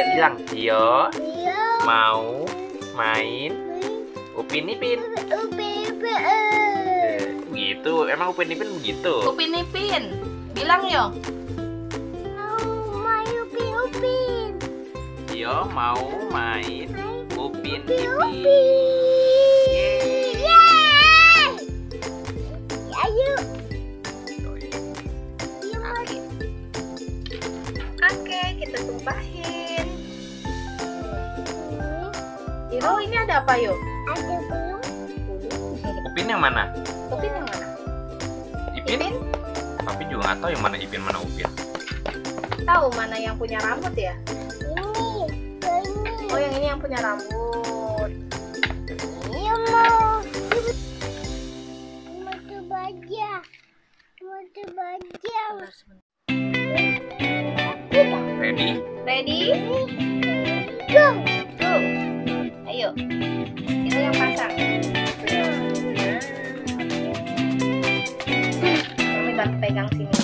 Eh, bilang, Tio Iya. mau main Upin Ipin. Upin Ipin. Gitu. Emang Upin Ipin begitu? Upin Ipin. Bilang yo. Mau main Upin Upin. Tio mau main Upin Ipin. Yeay. Ayo. Oke. Oke, kita tumpahin. Iro, ini ada apa yo? Ada belum? Upin yang mana? Upin yang mana? Ipin? Ipin? Tapi juga nggak tahu yang mana Ipin mana Upin. Tahu mana yang punya rambut ya? Ini. Ini. Oh, yang ini yang punya rambut. Iya mau. Mau baja. Mau baja. Ready? Ready? Ayo. Kita yang pasang. Kami bantu pegang sini.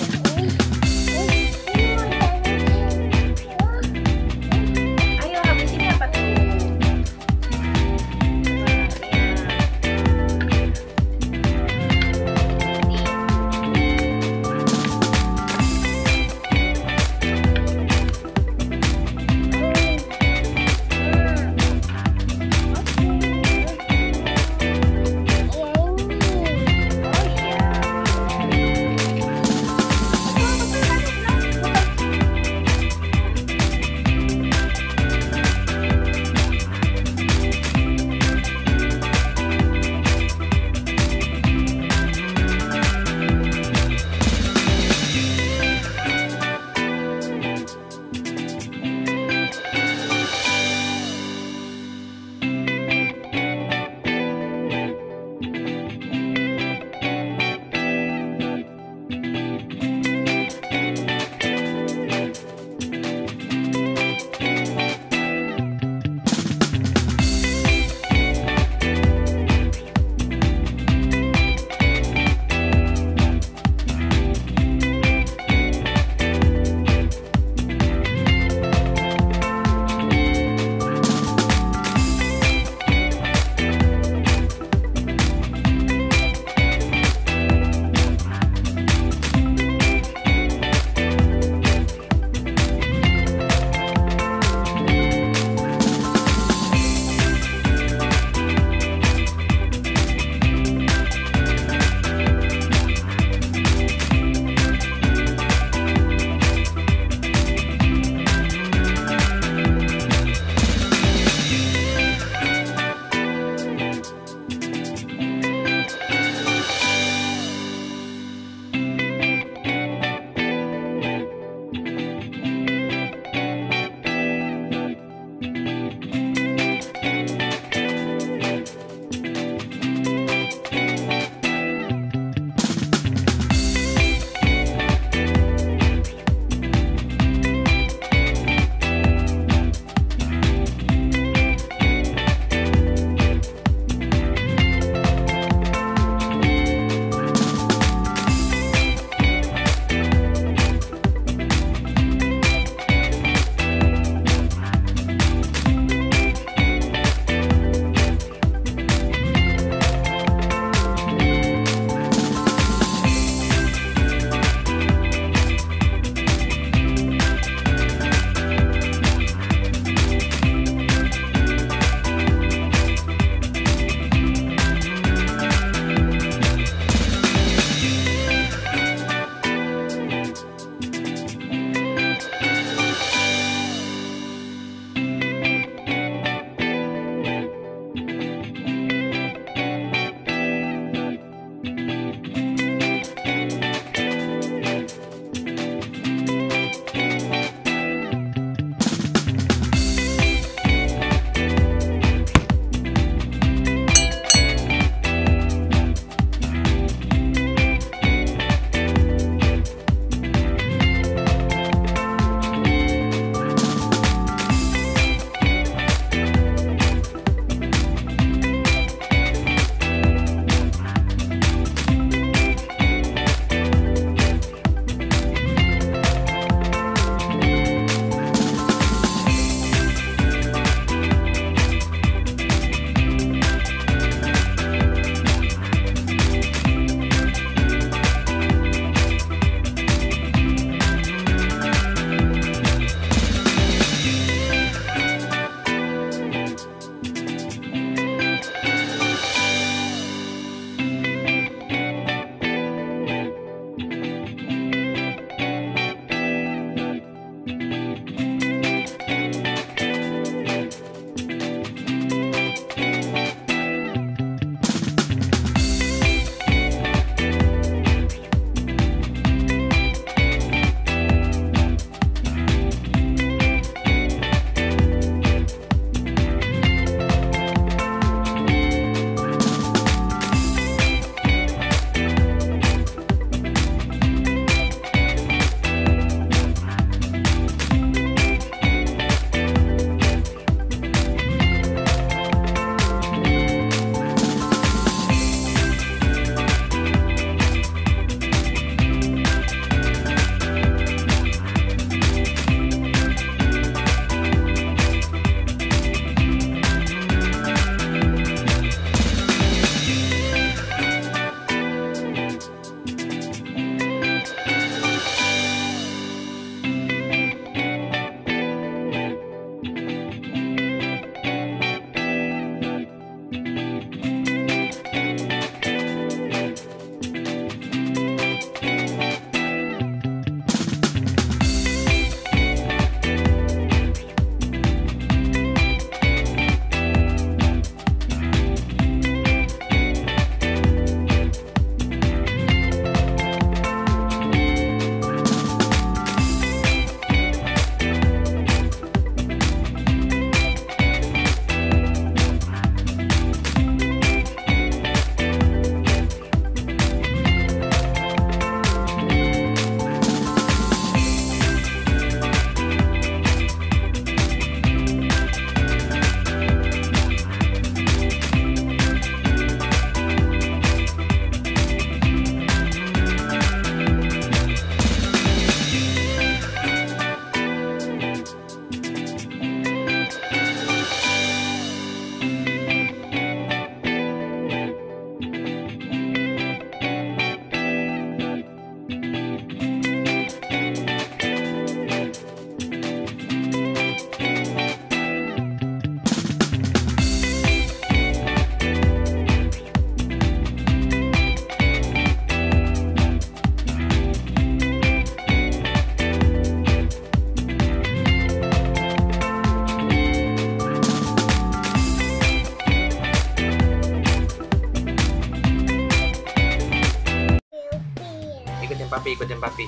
Papi, ikutin papi.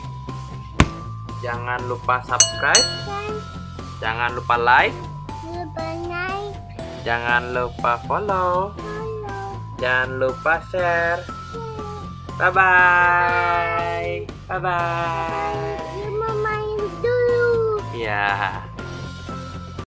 Jangan lupa subscribe, jangan lupa like, jangan lupa follow, jangan lupa share. Bye bye. Bye bye. Ya.